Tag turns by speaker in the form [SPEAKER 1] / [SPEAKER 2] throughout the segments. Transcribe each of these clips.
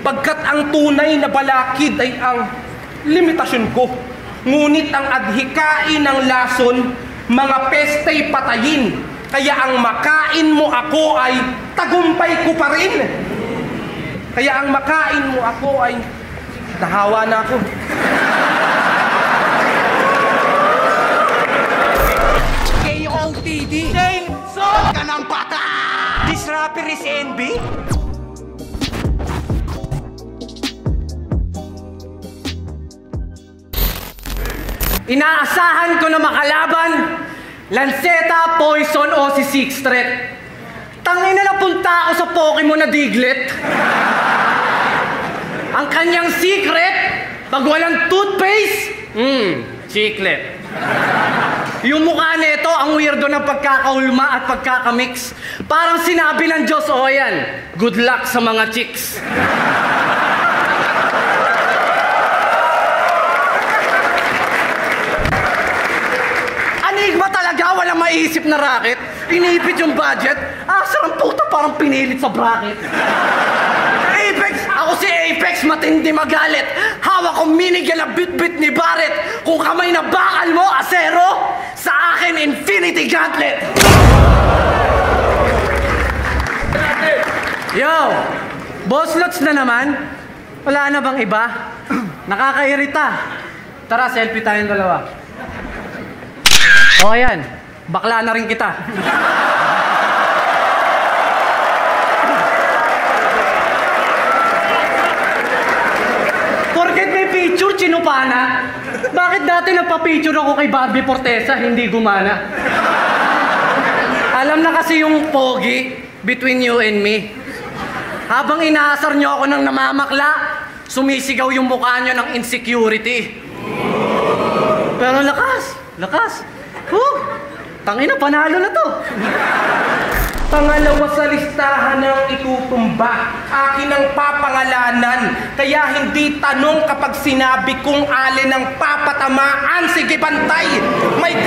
[SPEAKER 1] Pagkat ang tunay na balakid ay ang limitasyon ko. Ngunit ang adhikain ng lason, mga pestay patayin. Kaya ang makain mo ako ay tagumpay ko pa rin. Kaya ang makain mo ako ay nahawa na ako.
[SPEAKER 2] KOTD
[SPEAKER 3] Chainsaw ka ng bata!
[SPEAKER 2] This rapper is NB Inaasahan ko na makalaban. Lanceta, Poison o si Six Threat Tangin na napunta ako sa Pokemon na Diglett. Ang kanyang secret Pag walang toothpaste. Hmm, chiclet yung mukha nito, ang weirdo ng pagkakaulma at pagkakamix. Parang sinabi ng Diyos, o yan, good luck sa mga chicks. Maisip na racket. Iniipit yung budget. Ah, sarang puta, parang pinilit sa bracket. Apex! Ako si Apex, matindi magalit. Hawak ko minigun na bit-bit ni Barret. Kung kamay na bakal mo, asero, sa akin, Infinity Gauntlet. Yo! Boss Lots na naman? Wala na bang iba? Nakakairita. Tara, selfie tayong dalawa. O, ayan. Bakla na rin kita. Porket may picture, chinupana. Bakit dati nagpa-picture ako kay Barbie Fortesa, hindi gumana? Alam na kasi yung pogi between you and me. Habang inaasar nyo ako ng namamakla, sumisigaw yung mukha nyo ng insecurity. Pero lakas, lakas. Huh, tangina, panalo na to.
[SPEAKER 1] Pangalawa sa listahan ng itutumba, akin ang papangalanan. Kaya hindi tanong kapag sinabi kong alin ang papatamaan. Sige, bantay! May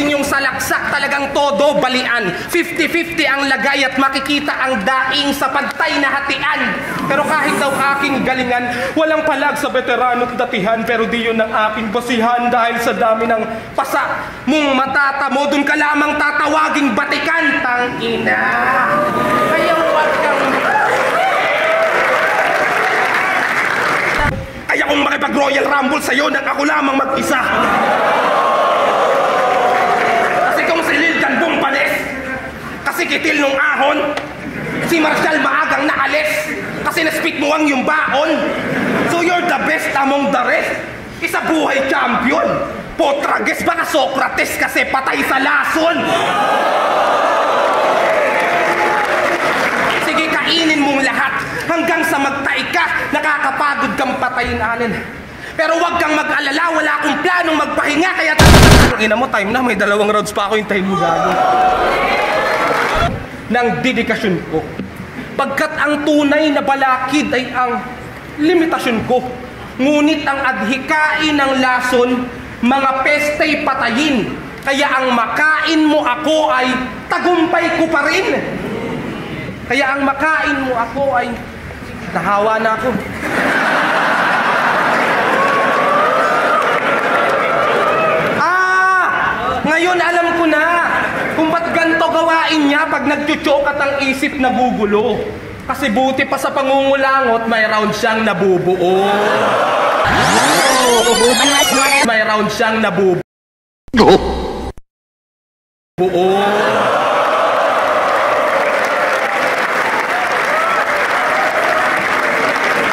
[SPEAKER 1] grappling yung salaksak, talagang todo balian. 50-50 ang lagay at makikita ang daing sa pantay na hatian. Pero kahit daw aking galingan, walang palag sa veterano't datihan. Pero di yun ang aking basihan dahil sa dami ng pasa mong matatamo. Doon ka lamang tatawaging batikan, tangina. Kaya huwag kang... Kaya kung makipag-Royal Rumble sa'yo nang ako lamang mag-isa. Kasi kung si Lildan Bumpanes, kasi kitil nung ahon, si Marshall maagang naalis, kasi na-spit mo ang yung baon. So you're the best among the rest. Isa buhay champion. Potrages baka Socrates kasi patay sa lason. Sige, kainin mong lahat hanggang sa magtae ka, nakakapagod kang patayin alin. Pero huwag kang mag-alala, wala akong planong magpahinga, kaya tatatalang ina mo, time na, may dalawang rounds pa ako, hintayin mo gago. Ng dedikasyon ko. Pagkat ang tunay na balakid ay ang limitasyon ko. Ngunit ang adhikain ng lason, mga pestay patayin. Kaya ang makain mo ako ay tagumpay ko pa rin. Kaya ang makain mo ako ay nahawa na ako. Ah! Ngayon alam ko na kung ba't gawain niya pag nagchuchokat ang isip na gugulo. Kasi buti pa sa pangungulangot, may round siyang nabubuo. May round siyang nabubuo. Buo.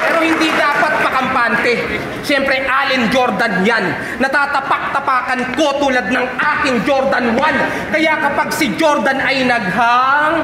[SPEAKER 1] Pero hindi dapat pakampante. Siyempre, Allen Jordan yan. Natatapak-tapakan ko tulad ng aking Jordan 1. Kaya kapag si Jordan ay naghang,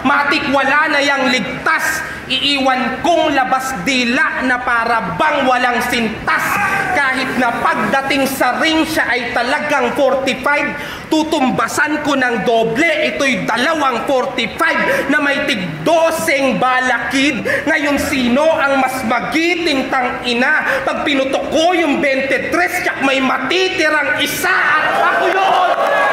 [SPEAKER 1] matik wala na yang ligtas. Iiwan kong labas dila na para bang walang sintas. Kahit na pagdating sa ring siya ay talagang 45, tutumbasan ko ng doble. Ito'y dalawang 45 na may tigdoseng balakid. Ngayon sino ang mas magiting tang ina? Pag pinutok ko yung 23, tsak may matitirang isa at ako yun!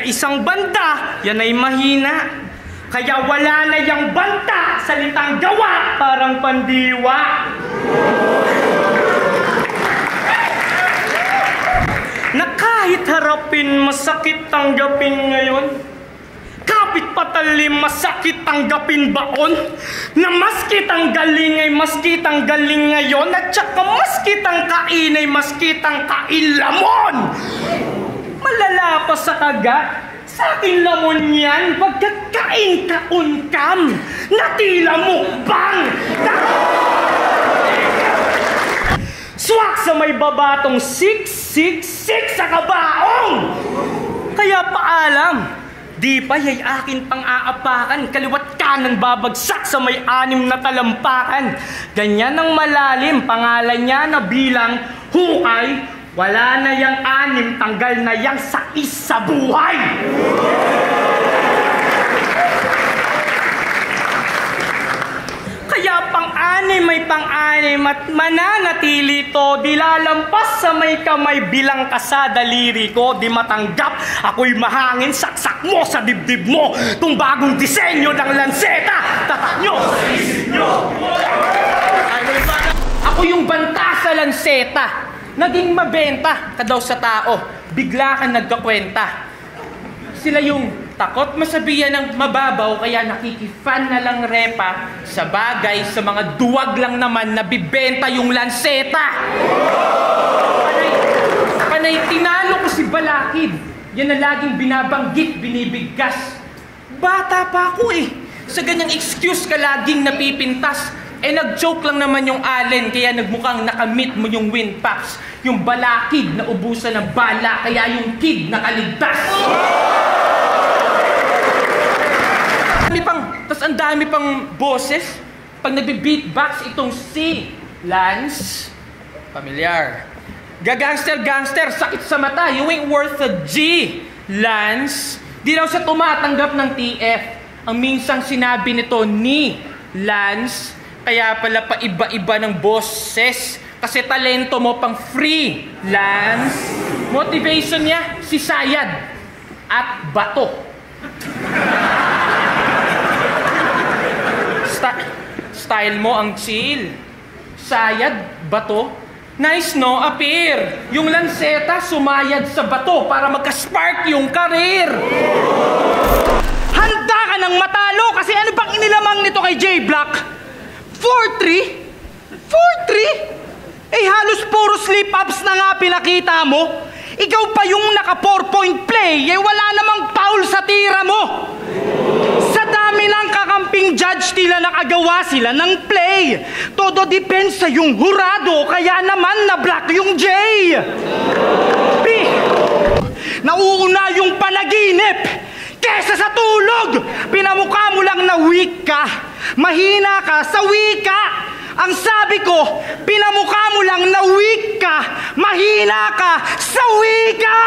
[SPEAKER 4] Isang banda, yan ay mahina. Kaya wala na yung banta, salitang gawa, parang pandiwa. Na kahit harapin, masakit tanggapin ngayon. Kapit patalim, masakit tanggapin baon. Na maskit ang galing ay maskit ang galing ngayon. At saka maskit ang kain ay maskit ang kailamon. Malala pa sa kagat. Sa akin lamon yan, pagkat kain ka unkam. Natila mukbang. Swak sa may babatong 666 sa kabaong! Kaya paalam, di pa yay akin pang aapakan, kaliwat kanan babagsak sa may anim na talampakan. Ganyan ang malalim, pangalan niya na bilang hukay, wala na yang anim, tanggal na yang sais sa buhay! Kaya pang-anim may pang-anim at mananatili to Di lalampas sa may kamay bilang ka sa daliri ko Di matanggap ako'y mahangin saksak mo sa dibdib mo Tung bagong disenyo ng lanseta Tatak nyo sa isip nyo
[SPEAKER 5] Ako yung banta sa lanseta. Naging mabenta ka daw sa tao. Bigla ka nagkakwenta. Sila yung takot masabihan ng mababaw kaya nakikifan na lang repa sa bagay sa mga duwag lang naman na bibenta yung lanseta. Panay, panay tinalo ko si Balakid. Yan na laging binabanggit, binibigkas. Bata pa ako eh. Sa ganyang excuse ka laging napipintas. Eh nag-joke lang naman yung Allen kaya nagmukhang nakamit mo yung Winpaps. Yung balakid na ubusan ng bala kaya yung kid nakaligtas. dami pang, tas ang dami pang boses. Pag nagbe-beatbox itong si Lance, familiar. Gagangster-gangster, sakit sa mata, you ain't worth a G. Lance, di daw siya tumatanggap ng TF. Ang minsang sinabi nito ni Lance, kaya pala pa iba-iba ng boses. Kasi talento mo pang free, Lance. Motivation niya, si Sayad at Bato. Sta- style mo ang chill. Sayad, bato. Nice no, appear. Yung lanseta sumayad sa bato para magka-spark yung karir.
[SPEAKER 6] Handa ka ng matalo kasi ano bang inilamang nito kay J Black? 4-3? 4-3? Eh halos puro slip-ups na nga pinakita mo. Ikaw pa yung naka 4-point play, eh wala namang foul sa tira mo. Sa dami ng kakamping judge tila nakagawa sila ng play. Todo depensa yung hurado, kaya naman na black yung J. B. Nauuna yung panaginip kesa sa tulog. Pinamukha mo lang na weak ka. Mahina ka sa wika. Ang sabi ko, pinamukha mo lang na weak ka. Mahina ka sa wika.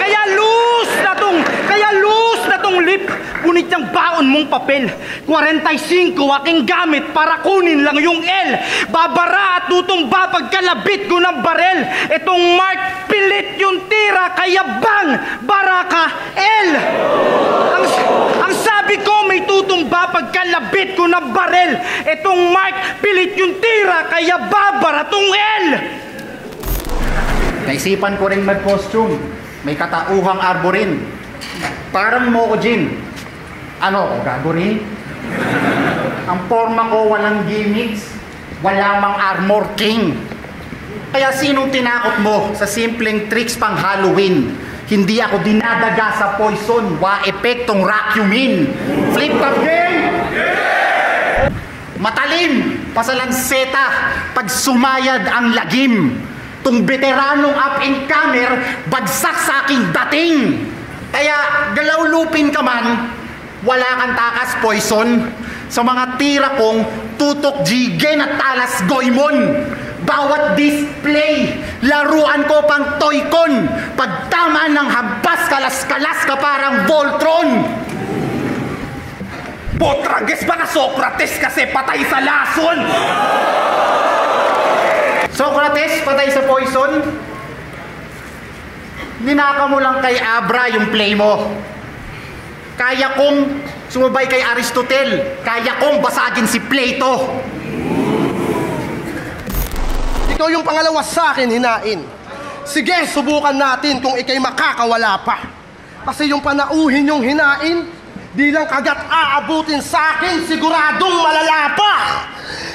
[SPEAKER 6] Kaya loose na tong, kaya loose na tong lip. Ngunit yung baon mong papel. 45 aking gamit para kunin lang yung L. Babara at tutumba pagkalabit ko ng barel. Itong mark, pilit yung tira, kaya bang, baraka, L. Ang, ang sabi ko, may tutumba pagkalabit ko ng barel. Itong mark, pilit yung tira, kaya babara tong L.
[SPEAKER 3] Naisipan ko rin mag-costume. May katauhang arborin. Parang mo ko, Jin. Ano, gago rin? Ang forma ko walang gimmicks. Wala mang armor king. Kaya sinong tinakot mo sa simpleng tricks pang Halloween? Hindi ako dinadaga sa poison, wa epektong racumin. Flip top game! Matalim, pasalanseta, pag sumayad ang lagim. Tung veteranong up and comer, bagsak sa aking dating. Kaya galaw lupin ka man, wala kang takas poison. Sa mga tira kong tutok jigen at talas goymon. Bawat display, laruan ko pang toy-con. Pagtama ng hampas, kalas-kalas ka parang Voltron.
[SPEAKER 5] Potrages baka Socrates kasi patay sa lason!
[SPEAKER 3] Socrates, patay sa poison. ninaka mo lang kay Abra yung play mo. Kaya kong sumabay kay Aristotle. Kaya kong basagin si Plato.
[SPEAKER 7] Ikaw yung pangalawa sa akin, hinain. Sige, subukan natin kung ikay makakawala pa. Kasi yung panauhin yung hinain, di lang kagat aabutin sa akin, siguradong malala pa.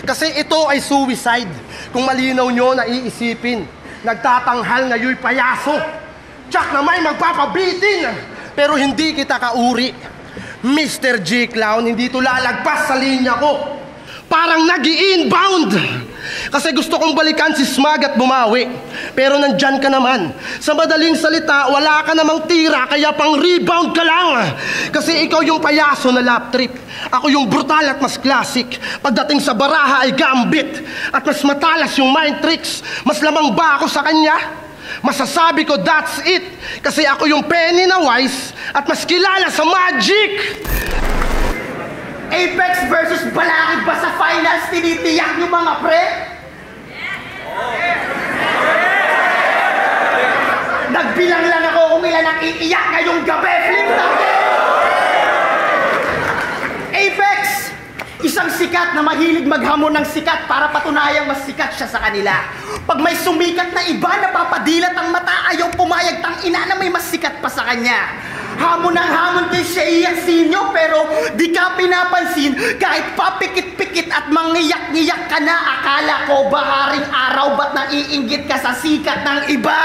[SPEAKER 7] Kasi ito ay suicide. Kung malinaw nyo na iisipin, nagtatanghal ngayoy payaso. Tsak na may magpapabitin, pero hindi kita kauri. Mr. G. Clown, hindi to lalagpas sa linya ko. Parang nag inbound Kasi gusto kong balikan si Smag at bumawi. Pero nandyan ka naman. Sa madaling salita, wala ka namang tira, kaya pang rebound ka lang. Kasi ikaw yung payaso na lap trip. Ako yung brutal at mas classic. Pagdating sa baraha ay gambit. At mas matalas yung mind tricks. Mas lamang ba ako sa kanya? Masasabi ko that's it. Kasi ako yung penny na wise at mas kilala sa magic.
[SPEAKER 8] Apex versus Balakid ba sa finals tinitiyak nyo mga pre? Nagbilang lang ako kung ilan ang iiyak ngayong gabi. Flip natin! Apex! Isang sikat na mahilig maghamon ng sikat para patunayang mas sikat siya sa kanila. Pag may sumikat na iba, napapadilat ang mata, ayaw pumayag tang ina na may mas sikat pa sa kanya. Hamon ng hamon kay Shea Sinyo pero di ka pinapansin kahit papikit-pikit at mangiyak-ngiyak ka na akala ko ba haring araw ba't naiinggit ka sa sikat ng iba?